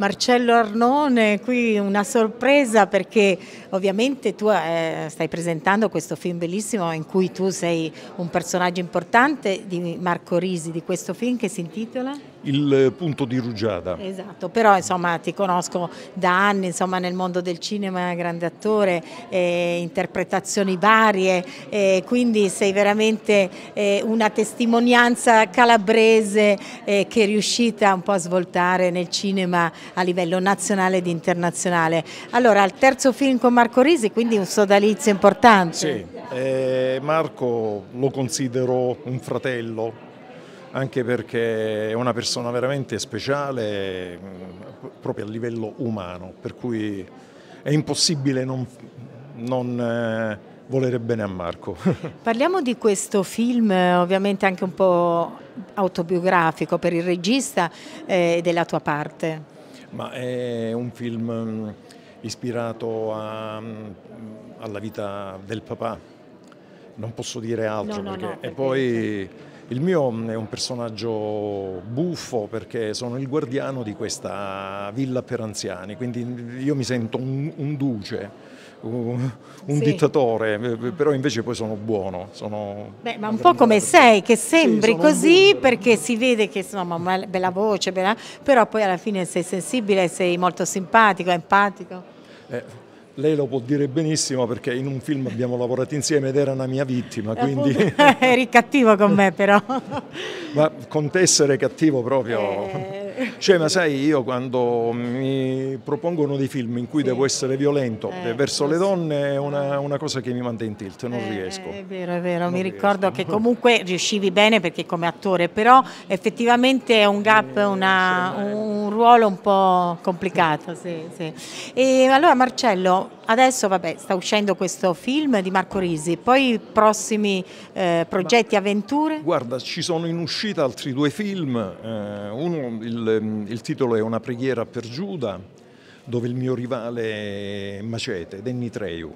Marcello Arnone, qui una sorpresa perché ovviamente tu eh, stai presentando questo film bellissimo in cui tu sei un personaggio importante di Marco Risi, di questo film che si intitola? Il punto di rugiada. Esatto, però insomma ti conosco da anni insomma, nel mondo del cinema, grande attore, eh, interpretazioni varie, eh, quindi sei veramente eh, una testimonianza calabrese eh, che è riuscita un po' a svoltare nel cinema a livello nazionale ed internazionale. Allora, il terzo film con Marco Risi, quindi un sodalizio importante. Sì, eh, Marco lo considero un fratello anche perché è una persona veramente speciale mm, proprio a livello umano, per cui è impossibile non, non eh, volere bene a Marco. Parliamo di questo film, ovviamente anche un po' autobiografico per il regista e eh, della tua parte. Ma è un film mm, ispirato a, mm, alla vita del papà, non posso dire altro no, no, perché... No, perché... e poi il mio è un personaggio buffo perché sono il guardiano di questa villa per anziani, quindi io mi sento un, un duce, un, sì. dittatore, però invece poi sono buono. Sono Beh, ma un po' come sei, che sembri sì, così perché si vede che insomma bella voce, bella, però poi alla fine sei sensibile, sei molto simpatico, empatico. Eh, lei lo può dire benissimo perché in un film abbiamo lavorato insieme ed era una mia vittima, quindi... Eri cattivo con me però. Ma con te essere cattivo proprio... Eh cioè, ma sai, io quando mi propongono dei film in cui sì. devo essere violento eh, verso le donne è una, una, cosa che mi manda in tilt, non eh, riesco. È vero, è vero, non mi riesco. ricordo che comunque riuscivi bene perché come attore, però effettivamente è un gap, una, un ruolo un po' complicato. Sì, sì. E allora Marcello, adesso vabbè, sta uscendo questo film di Marco Risi, poi prossimi eh, progetti, avventure? Guarda, ci sono in uscita altri due film, eh, uno il il, titolo è Una preghiera per Giuda, dove il mio rivale è Macete, Danny Treju,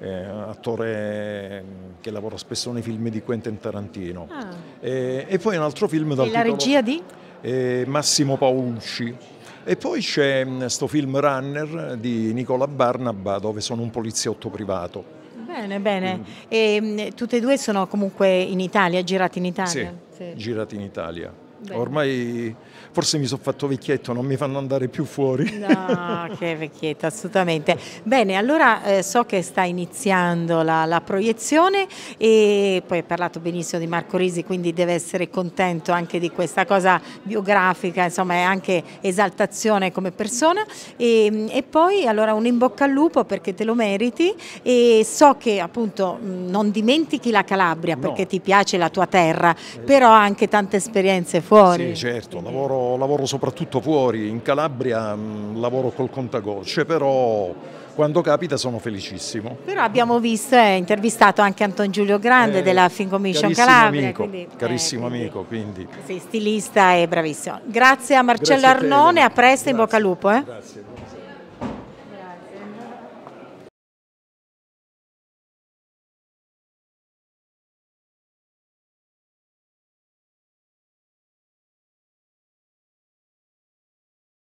attore che lavora spesso nei film di Quentin Tarantino. Ah. E, e, poi un altro film dal e la regia di? Eh, Massimo Paolucci. E poi c'è questo film Runner di Nicola Barnaba dove sono un poliziotto privato. Bene, bene. E tutte e due sono comunque in Italia, girati in Italia? Sì, sì. girati in Italia. Bene. Ormai forse mi sono fatto vecchietto, non mi fanno andare più fuori. No, che vecchietto, assolutamente. Bene, allora eh, so che sta iniziando la, la, proiezione e poi hai parlato benissimo di Marco Risi, quindi deve essere contento anche di questa cosa biografica, insomma è anche esaltazione come persona. E, e poi allora un in bocca al lupo perché te lo meriti e so che appunto non dimentichi la Calabria perché no. ti piace la tua terra, però anche tante esperienze fuori. Sì, certo, lavoro lavoro, soprattutto fuori, in Calabria mh, mm, lavoro col contagocce, però quando capita sono felicissimo. Però abbiamo visto e intervistato anche Anton Giulio Grande eh, della Film Commission Calabria. Amico, quindi, carissimo eh, amico, quindi. Sì, stilista e bravissimo. Grazie a Marcello Grazie Arnone, a, a presto, Grazie. in bocca al lupo. Eh. Grazie.